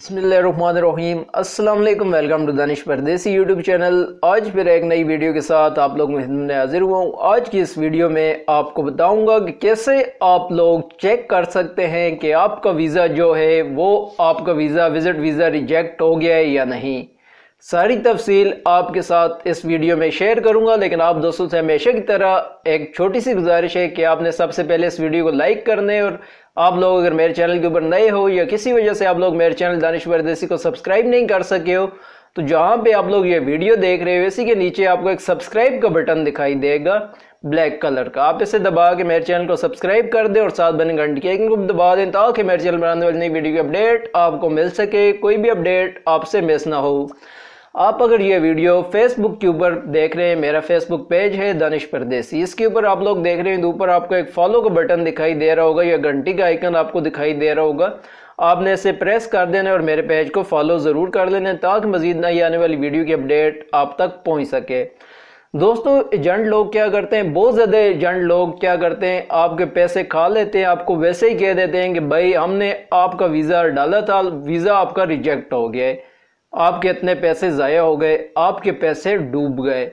बसमीम असल welcome to Danish Pardesi YouTube channel. आज फिर एक नई वीडियो के साथ आप लोग में हाजिर हुआ हूँ। आज की इस वीडियो में आपको बताऊँगा कि कैसे आप लोग चेक कर सकते हैं कि आपका वीज़ा जो है, वो आपका वीज़ा, विज़िट वीज़ा रिजेक्ट हो गया है या नहीं। सारी तफसील आपके साथ इस वीडियो में शेयर करूँगा, लेकिन आप दोस्तों से हमेशा की तरह एक छोटी सी गुजारिश है कि आपने सबसे पहले इस वीडियो को लाइक करने और आप लोग अगर मेरे चैनल के ऊपर नए हो या किसी वजह से आप लोग मेरे चैनल दानिश परदेसी को सब्सक्राइब नहीं कर सके हो तो जहाँ पे आप लोग ये वीडियो देख रहे हो, इसी के नीचे आपको एक सब्सक्राइब का बटन दिखाई देगा, ब्लैक कलर का। आप इसे दबा के मेरे चैनल को सब्सक्राइब कर दें, और साथ बने घंटे के को दबा दें, ताकि मेरे चैनल बनाने वाली नई वीडियो की अपडेट आपको मिल सके। कोई भी अपडेट आपसे मिस ना हो। आप अगर ये वीडियो फेसबुक के ऊपर देख रहे हैं, मेरा फेसबुक पेज है दानिश परदेसी इसके ऊपर आप लोग देख रहे हैं ऊपर आपको एक फॉलो का बटन दिखाई दे रहा होगा, या घंटी का आइकन आपको दिखाई दे रहा होगा। आपने इसे प्रेस कर देना और मेरे पेज को फॉलो ज़रूर कर लेना, ताकि मजीद नई आने वाली वीडियो की अपडेट आप तक पहुँच सके। दोस्तों एजेंट लोग क्या करते हैं? बहुत ज़्यादा एजेंट लोग क्या करते हैं? आपके पैसे खा लेते हैं, आपको वैसे ही कह देते हैं कि भाई हमने आपका वीज़ा डाला था वीज़ा आपका रिजेक्ट हो गया है। आपके इतने पैसे ज़ाया हो गए, आपके पैसे डूब गए।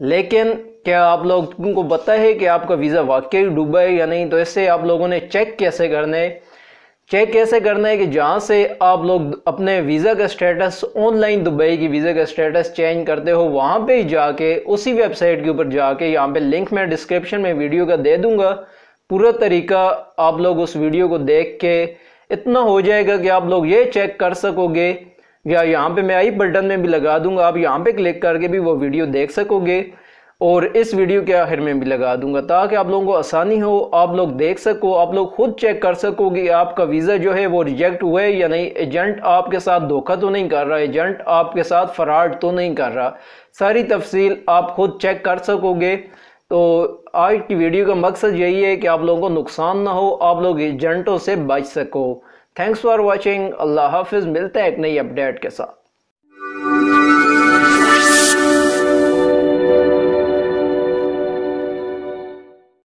लेकिन क्या आप लोगों को पता है कि आपका वीज़ा वाकई डूबा है या नहीं? तो इससे आप लोगों ने चेक कैसे करना है? चेक कैसे करना है कि जहाँ से आप लोग अपने वीज़ा का स्टेटस, ऑनलाइन दुबई की वीज़ा का स्टेटस चेंज करते हो, वहाँ पे ही जाके, उसी वेबसाइट के ऊपर जाके, यहाँ पे लिंक मैं डिस्क्रिप्शन में वीडियो का दे दूँगा। पूरा तरीका आप लोग उस वीडियो को देख के, इतना हो जाएगा कि आप लोग ये चेक कर सकोगे या यहाँ पे मैं आई बटन में भी लगा दूँगा। आप यहाँ पे क्लिक करके भी वो वीडियो देख सकोगे और इस वीडियो के आखिर में भी लगा दूँगा ताकि आप लोगों को आसानी हो, आप लोग देख सको, आप लोग खुद चेक कर सको कि आपका वीज़ा जो है वो रिजेक्ट हुआ है या नहीं। एजेंट आपके साथ धोखा तो नहीं कर रहा एजेंट आपके साथ फराड तो नहीं कर रहा। सारी तफसील आप खुद चेक कर सकोगे। तो आज की वीडियो का मकसद यही है कि आप लोगों को नुकसान ना हो, आप लोग एजेंटों से बच सको। थैंक्स फॉर वॉचिंग अल्लाह हाफिज़ मिलते हैं एक नई अपडेट के साथ.